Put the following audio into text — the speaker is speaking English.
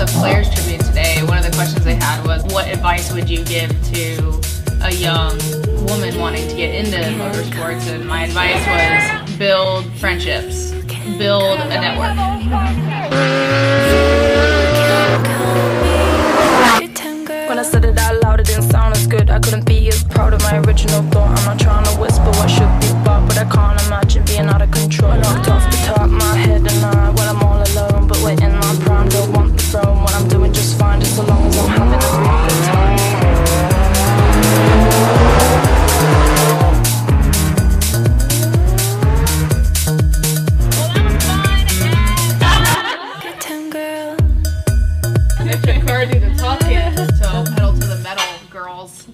the Players Tribune today, one of the questions they had was, what advice would you give to a young woman wanting to get into motorsports? And my advice was build friendships, build a network. Mitch and Cardi to the talking. So pedal to the metal, girls.